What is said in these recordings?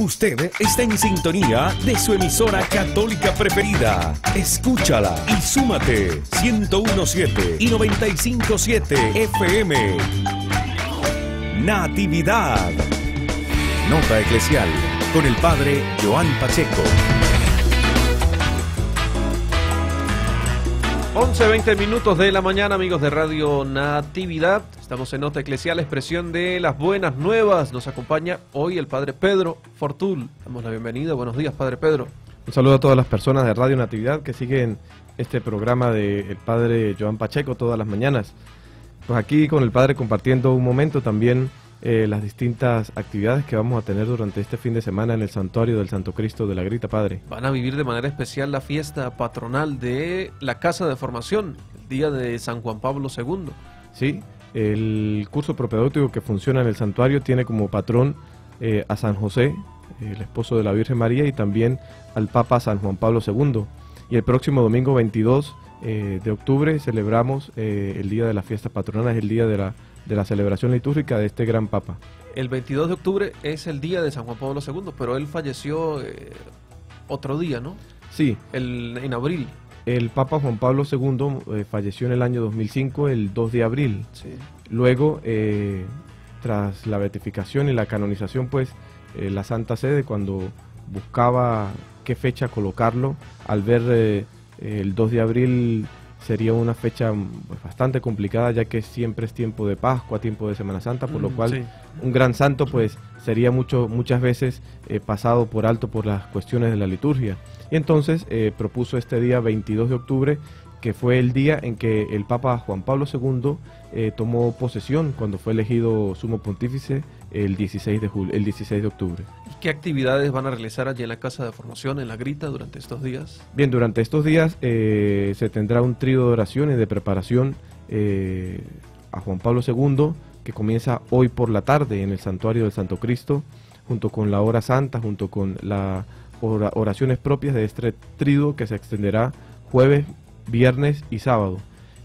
Usted está en sintonía de su emisora católica preferida. Escúchala y súmate 1017 y 957 FM. Natividad. Nota eclesial con el padre Joan Pacheco. 11, 20 minutos de la mañana, amigos de Radio Natividad. Estamos en Nota Eclesial, expresión de las buenas nuevas. Nos acompaña hoy el Padre Pedro Fortul. Damos la bienvenida. Buenos días, Padre Pedro. Un saludo a todas las personas de Radio Natividad que siguen este programa del Padre Joan Pacheco todas las mañanas. Pues aquí con el Padre compartiendo un momento también eh, las distintas actividades que vamos a tener durante este fin de semana en el Santuario del Santo Cristo de la Grita, Padre. Van a vivir de manera especial la fiesta patronal de la Casa de Formación, el día de San Juan Pablo II. Sí, el curso propedéutico que funciona en el santuario tiene como patrón eh, a San José, el esposo de la Virgen María, y también al Papa San Juan Pablo II. Y el próximo domingo 22 eh, de octubre celebramos el día de la fiesta patronal, es el día de la de la celebración litúrgica de este gran papa. El 22 de octubre es el día de San Juan Pablo II, pero él falleció eh, otro día, ¿no? Sí. El, en abril. El Papa Juan Pablo II eh, falleció en el año 2005, el 2 de abril. Sí. Luego, eh, tras la beatificación y la canonización, pues la Santa Sede, cuando buscaba qué fecha colocarlo, al ver el 2 de abril sería una fecha pues, bastante complicada ya que siempre es tiempo de Pascua, tiempo de Semana Santa, por lo mm, cual un gran santo pues sería mucho, muchas veces eh, pasado por alto por las cuestiones de la liturgia. Y entonces eh, propuso este día 22 de octubre que fue el día en que el Papa Juan Pablo II eh, tomó posesión cuando fue elegido sumo pontífice el 16 de, julio, el 16 de octubre. ¿Y qué actividades van a realizar allí en la Casa de Formación, en la Grita, durante estos días? Bien, durante estos días eh, se tendrá un trío de oraciones de preparación eh, a Juan Pablo II, que comienza hoy por la tarde en el Santuario del Santo Cristo, junto con la hora santa, junto con las oraciones propias de este trío que se extenderá jueves, viernes y sábado.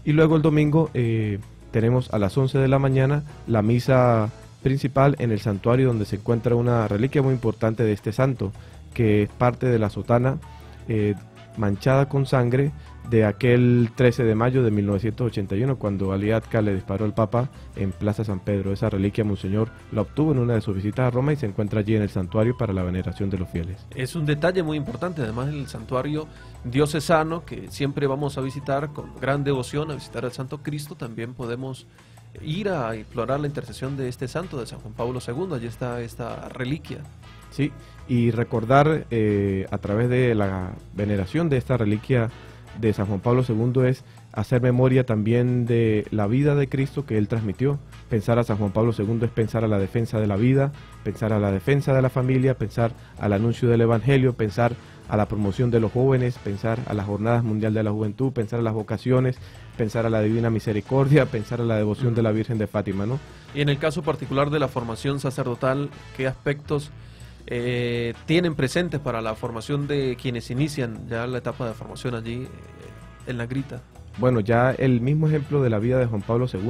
Y luego el domingo eh, tenemos a las 11 de la mañana la misa principal en el santuario donde se encuentra una reliquia muy importante de este santo, que es parte de la sotana eh, manchada con sangre de aquel 13 de mayo de 1981 cuando Aliatka le disparó al Papa en Plaza San Pedro. Esa reliquia Monseñor la obtuvo en una de sus visitas a Roma y se encuentra allí en el santuario para la veneración de los fieles. Es un detalle muy importante, además el santuario diocesano que siempre vamos a visitar con gran devoción, a visitar al Santo Cristo, también podemos ir a explorar la intercesión de este santo, de San Juan Pablo II, allí está esta reliquia. Sí, y recordar eh, a través de la veneración de esta reliquia de San Juan Pablo II es hacer memoria también de la vida de Cristo que él transmitió. Pensar a San Juan Pablo II es pensar a la defensa de la vida, pensar a la defensa de la familia, pensar al anuncio del Evangelio, pensar a la promoción de los jóvenes, pensar a las jornadas mundial de la juventud, pensar a las vocaciones, pensar a la divina misericordia, pensar a la devoción de la Virgen de Fátima, ¿no? Y en el caso particular de la formación sacerdotal, ¿qué aspectos eh, tienen presentes para la formación de quienes inician ya la etapa de formación allí eh, en la grita? Bueno, ya el mismo ejemplo de la vida de Juan Pablo II,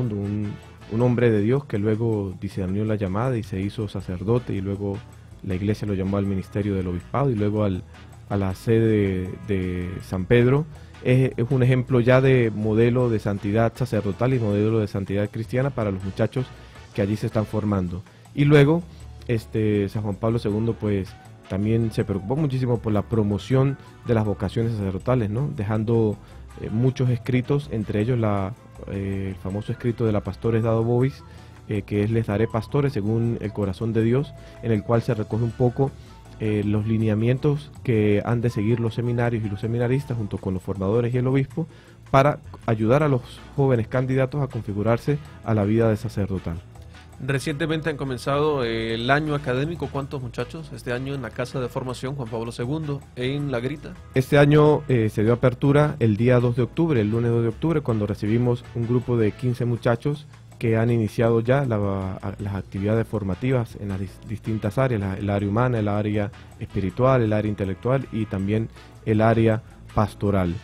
un, hombre de Dios que luego discernió la llamada y se hizo sacerdote y luego la iglesia lo llamó al ministerio del obispado y luego al, a la sede de, San Pedro. Es, un ejemplo ya de modelo de santidad sacerdotal y modelo de santidad cristiana para los muchachos que allí se están formando. Y luego este, San Juan Pablo II pues también se preocupó muchísimo por la promoción de las vocaciones sacerdotales, ¿no? dejando eh, muchos escritos, entre ellos la, eh, el famoso escrito de la Pastores Dado Bovis, eh, que es Les daré pastores según el corazón de Dios, en el cual se recoge un poco los lineamientos que han de seguir los seminarios y los seminaristas junto con los formadores y el obispo para ayudar a los jóvenes candidatos a configurarse a la vida de sacerdotal. Recientemente han comenzado el año académico. ¿Cuántos muchachos este año en la Casa de Formación Juan Pablo II en La Grita? Este año eh, se dio apertura el día 2 de octubre, el lunes 2 de octubre, cuando recibimos un grupo de 15 muchachos que han iniciado ya las actividades formativas en las distintas áreas, el área humana, el área espiritual, el área intelectual y también el área pastoral.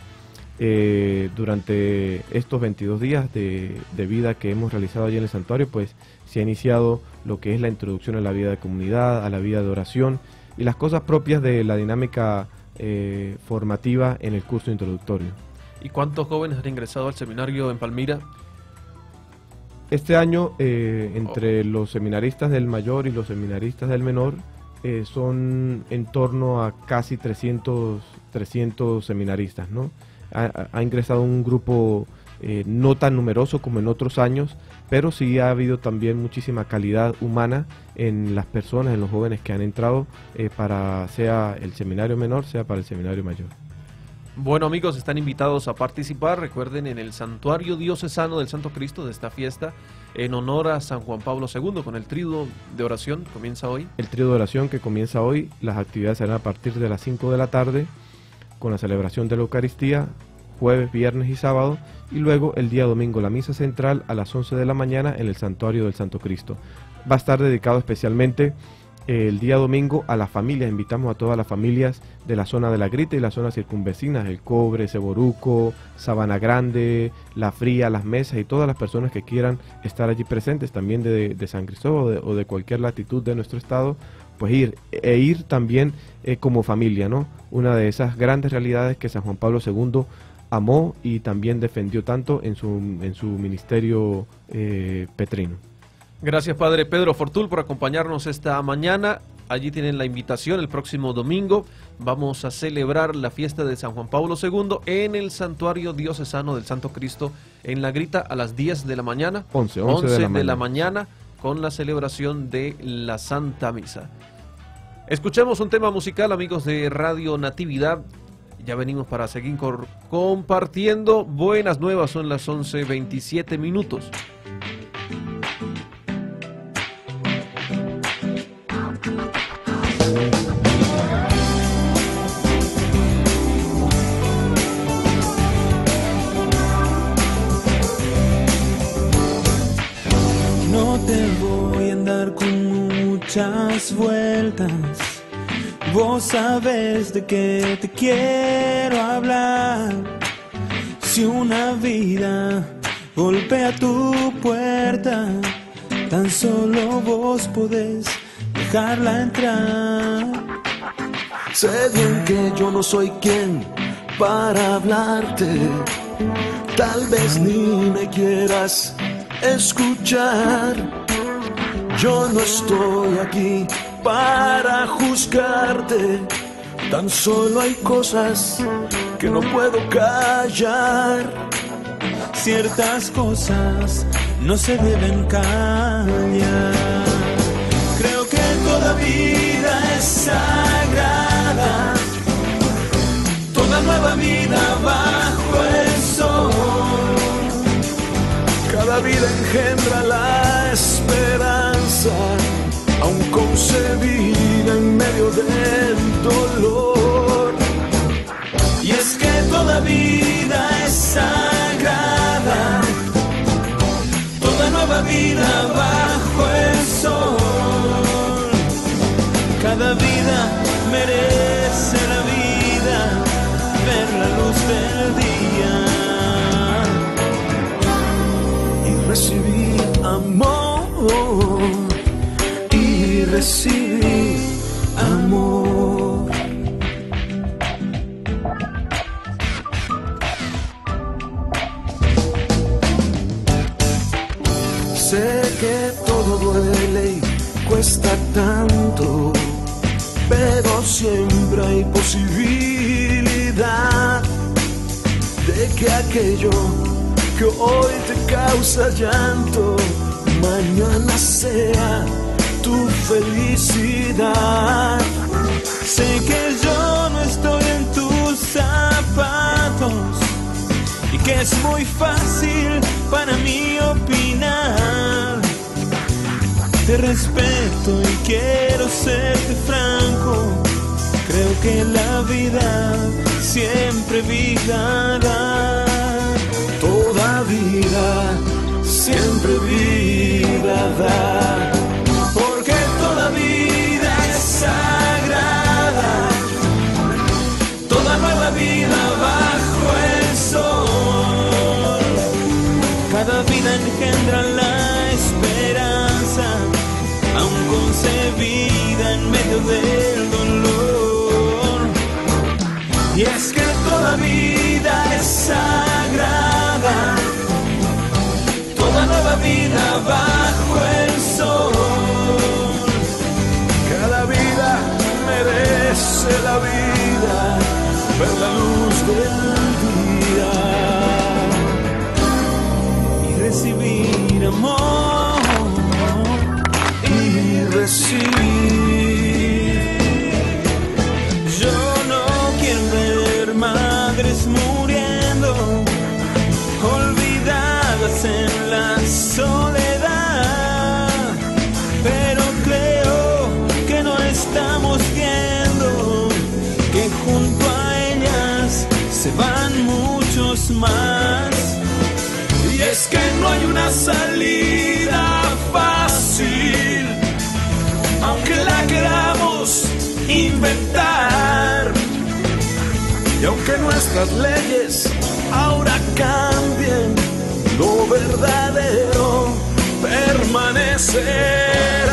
Eh, durante estos 22 días de, de, vida que hemos realizado allí en el santuario, pues se ha iniciado lo que es la introducción a la vida de comunidad, a la vida de oración, y las cosas propias de la dinámica eh, formativa en el curso introductorio. ¿Y cuántos jóvenes han ingresado al seminario en Palmira? Este año, eh, entre los seminaristas del mayor y los seminaristas del menor, eh, son en torno a casi 300, 300 seminaristas. ¿no? Ha, ingresado un grupo eh, no tan numeroso como en otros años, pero sí ha habido también muchísima calidad humana en las personas, en los jóvenes que han entrado para sea el seminario menor, sea para el seminario mayor. Bueno amigos, están invitados a participar, recuerden, en el Santuario Diocesano del Santo Cristo de esta fiesta en honor a San Juan Pablo II con el trío de oración, comienza hoy. El trío de oración que comienza hoy, las actividades serán a partir de las 5 de la tarde con la celebración de la Eucaristía, jueves, viernes y sábado, y luego el día domingo la misa central a las 11 de la mañana en el Santuario del Santo Cristo. Va a estar dedicado especialmente el día domingo a las familias. Invitamos a todas las familias de la zona de la Grita y las zonas circunvecinas, el Cobre, Ceboruco, Sabana Grande, La Fría, Las Mesas y todas las personas que quieran estar allí presentes, también de, San Cristóbal o de, cualquier latitud de nuestro estado, pues ir e ir también eh, como familia, ¿no? Una de esas grandes realidades que San Juan Pablo II amó y también defendió tanto en su, en su ministerio eh, petrino. Gracias, Padre Pedro Fortul, por acompañarnos esta mañana. Allí tienen la invitación el próximo domingo. Vamos a celebrar la fiesta de San Juan Pablo II en el Santuario Diocesano del Santo Cristo en La Grita a las 10 de la mañana. 11, 11, de, la, de la mañana con la celebración de la Santa Misa. Escuchemos un tema musical, amigos de Radio Natividad. Ya venimos para seguir compartiendo buenas nuevas. Son las 11.27 minutos. Muchas vueltas. Vos sabes de qué te quiero hablar. Si una vida golpea tu puerta, tan solo vos podés dejarla entrar. Sé bien que yo no soy quien para hablarte. Tal vez ni me quieras escuchar yo no estoy aquí para juzgarte, tan solo hay cosas que no puedo callar. Ciertas cosas no se deben callar. Creo que toda vida es sagrada, toda nueva vida bajo el sol. Cada vida engendra la aún concebida en medio del dolor. Y es que toda recibir amor. Sé que todo duele y cuesta tanto, pero siempre hay posibilidad de que aquello que hoy te causa llanto, mañana sea tu felicidad. Sé que yo no estoy en tus zapatos y que es muy fácil para mí opinar. Te respeto y quiero serte franco. Creo que la vida siempre vida Y es que no hay una salida fácil, aunque la queramos inventar. Y aunque nuestras leyes ahora cambien, lo verdadero permanecerá.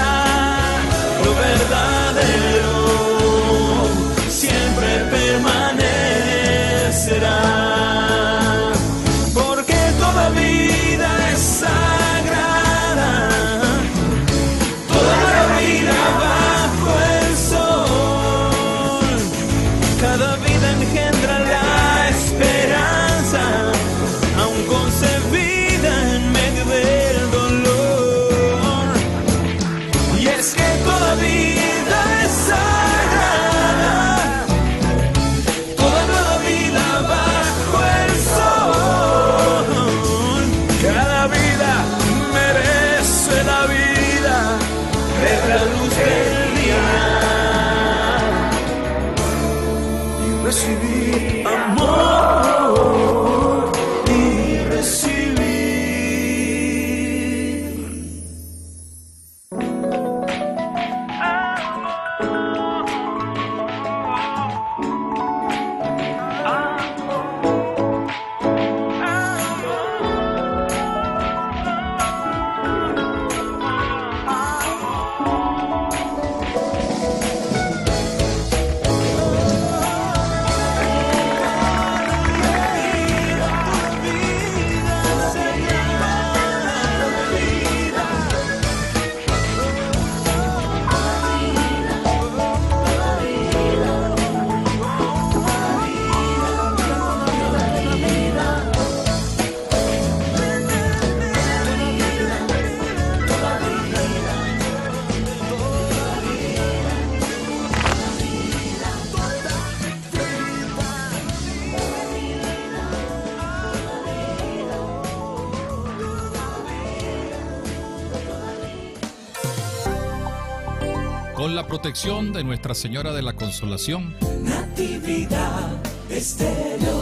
protección de Nuestra Señora de la Consolación. Natividad Estéreo.